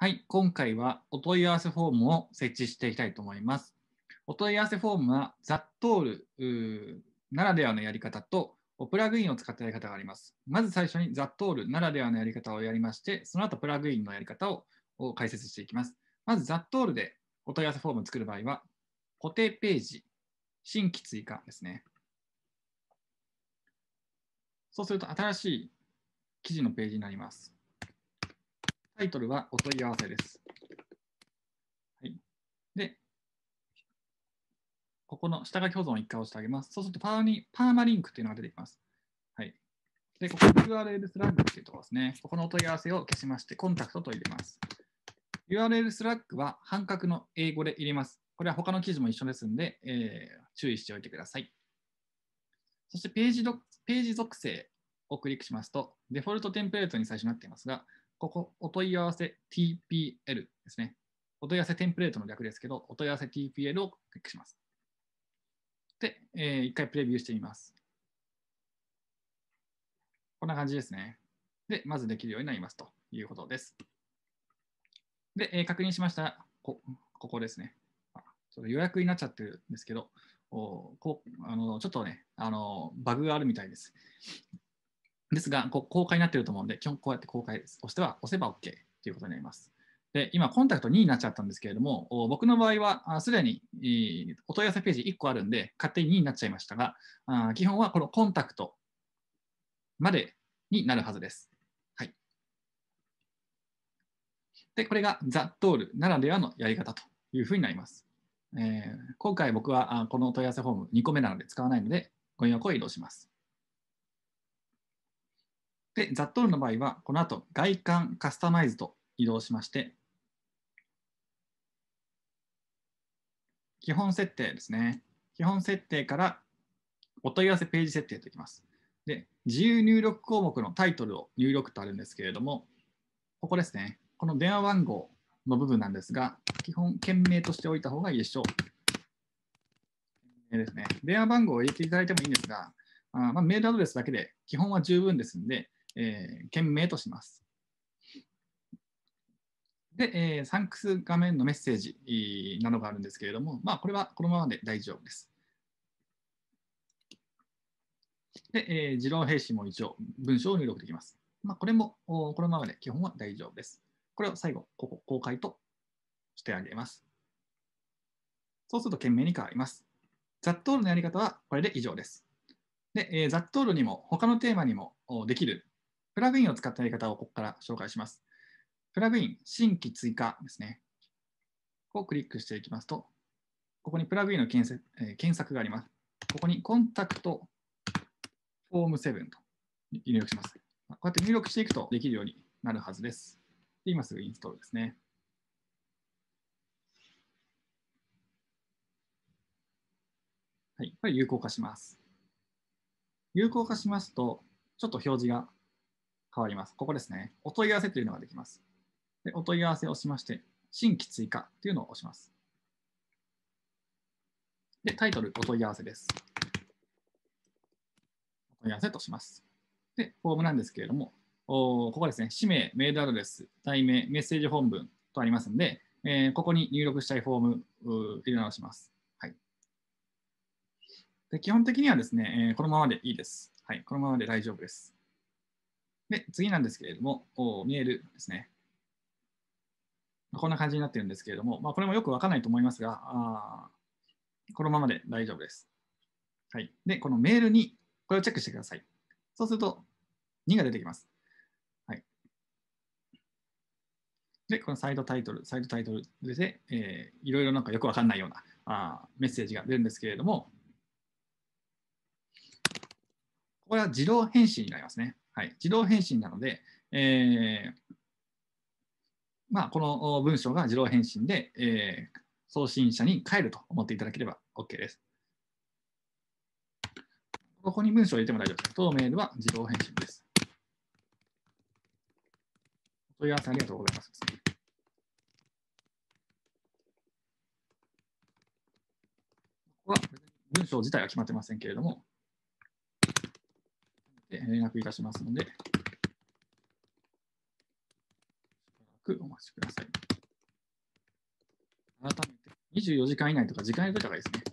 はい、今回はお問い合わせフォームを設置していきたいと思います。お問い合わせフォームは ZTOL ならではのやり方とプラグインを使ったやり方があります。まず最初に ZTOL ならではのやり方をやりまして、その後プラグインのやり方を解説していきます。まず ZTOL でお問い合わせフォームを作る場合は、固定ページ、新規追加ですね。そうすると新しい記事のページになります。タイトルはお問い合わせです。はい、で、ここの下書き保存を一回押してあげます。そうするとパーにパーマリンクというのが出てきます。はい、で、ここ URL スラッグというところですね。ここのお問い合わせを消しまして、コンタクトと入れます。URL スラッグは半角の英語で入れます。これは他の記事も一緒ですので、えー注意しておいてください。そしてページページ属性をクリックしますと、デフォルトテンプレートに最初になっていますが、ここ、お問い合わせ TPL ですね。お問い合わせテンプレートの略ですけど、お問い合わせ TPL をクリックします。で、えー一回プレビューしてみます。こんな感じですね。で、まずできるようになりますということです。で、えー確認しましたこ、ここですね。ちょっと予約になっちゃってるんですけど、おこうあのちょっとねあの、バグがあるみたいです。ですが、こう公開になっていると思うので、基本こうやって公開押しては押せば OK ということになります。で今、コンタクト2になっちゃったんですけれども、僕の場合はすでにお問い合わせページ1個あるんで、勝手に2になっちゃいましたが、基本はこのコンタクトまでになるはずです。はい。で、これが ZTOL ならではのやり方というふうになります。えー今回僕はこの問い合わせフォーム2個目なので使わないので、ゴミ箱を移動します。で、ZTOL の場合は、この後、外観カスタマイズと移動しまして、基本設定ですね。基本設定からお問い合わせページ設定といきます。で、自由入力項目のタイトルを入力とあるんですけれども、ここですね。この電話番号の部分なんですが、基本、件名としておいた方がいいでしょう。ですね。電話番号を入れていただいてもいいんですが、あまあ、メールアドレスだけで基本は十分ですので、えー件名とします。で、えーサンクス画面のメッセージなどがあるんですけれども、まあ、これはこのままで大丈夫です。で、えー自動兵士も一応文章を入力できます。まあ、これもおこのままで基本は大丈夫です。これを最後、ここ公開としてあげます。そうすると件名に変わります。ZTOL のやり方はこれで以上です。で、えー、ZTOL にも他のテーマにもできるプラグインを使ったやり方をここから紹介します。プラグイン、新規追加ですね。をクリックしていきますと、ここにプラグインの検索,、えー検索があります。ここにコンタクトフォーム7と入力します。こうやって入力していくとできるようになるはずです。で今すぐインストールですね。はい、これ有効化します。有効化しますと、ちょっと表示が変わります。ここですね。お問い合わせというのができます。でお問い合わせをしまして、新規追加というのを押します。で、タイトル、お問い合わせです。お問い合わせとします。で、フォームなんですけれども、おここですね、氏名、メールアドレス、題名、メッセージ本文とありますので、えーここに入力したいフォームう入れ直します。はい、で基本的にはですね、えーこのままでいいです。はい、このままで大丈夫です。で、次なんですけれども、おメールですね。こんな感じになってるんですけれども、まあ、これもよくわかんないと思いますが、あこのままで大丈夫です。はい。で、このメールに、これをチェックしてください。そうすると、2が出てきます。はい。で、このサイドタイトル、サイドタイトルで、えーいろいろなんかよくわかんないようなあメッセージが出るんですけれども、これは自動返信になりますね。はい、自動返信なので、えーまあ、この文章が自動返信で、えー送信者に返ると思っていただければ OK です。ここに文章を入れても大丈夫です。当メールは自動返信です。お問い合わせありがとうございます。ここは文章自体は決まってませんけれども、連絡いたしますので、しばらくお待ちください。改めて、24時間以内とか時間入れといた方がいいですね。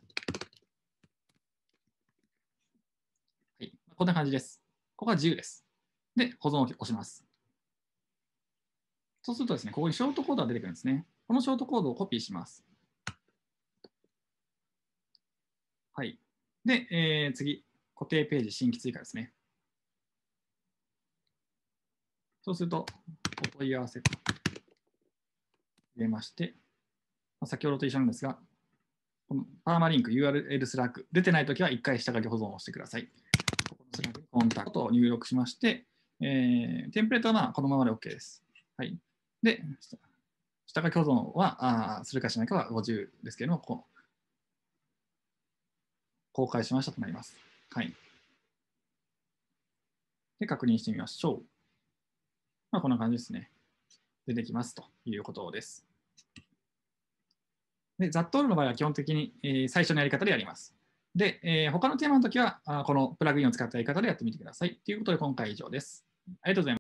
はい、こんな感じです。ここは自由です。で、保存を押します。そうするとですね、ここにショートコードが出てくるんですね。このショートコードをコピーします。はい。で、えー次、固定ページ新規追加ですね。そうすると、お問い合わせと入れまして、まあ先ほどと一緒なんですが、このパーマリンク URL スラック出てないときは1回下書き保存をしてください。ここのスラッグ contact を入力しまして、えーテンプレートはまあこのままで OK です。はい。で、下書き保存はあするかしないかはご自由ですけれども、こう公開しましたとなります。はい。で、確認してみましょう。まあ、こんな感じですね。出てきますということです。で、ザットールの場合は基本的に、えー最初のやり方でやります。で、えー他のテーマの時は、あこのプラグインを使ったやり方でやってみてください。ということで、今回以上です。ありがとうございます。